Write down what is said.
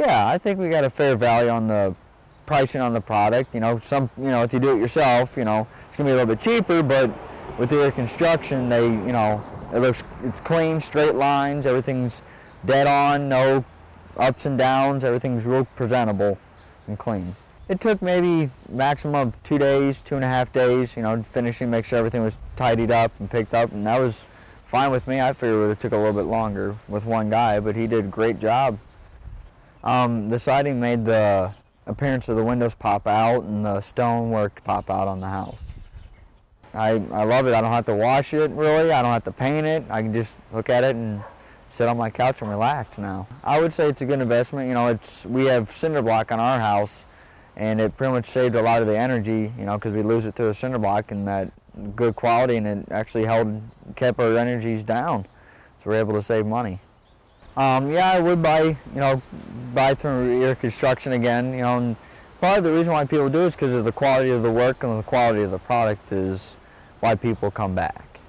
Yeah, I think we got a fair value on the pricing on the product. You know, some, you know, if you do it yourself, you know, it's gonna be a little bit cheaper, but with Erie Construction, they, you know, it looks, it's clean, straight lines, everything's dead on, no ups and downs, everything's real presentable and clean. It took maybe maximum of two days, two and a half days, you know, finishing, make sure everything was tidied up and picked up, and that was fine with me. I figured it took a little bit longer with one guy, but he did a great job. Um, the siding made the appearance of the windows pop out and the stonework pop out on the house. I, I love it. I don't have to wash it really. I don't have to paint it. I can just look at it and sit on my couch and relax now. I would say it's a good investment. You know, it's we have cinder block on our house, and it pretty much saved a lot of the energy. You know, because we lose it through a cinder block and that good quality, and it actually held kept our energies down, so we're able to save money. Um, yeah, I would buy, you know, buy through Erie Construction again, you know, and part of the reason why people do is because of the quality of the work and the quality of the product is why people come back.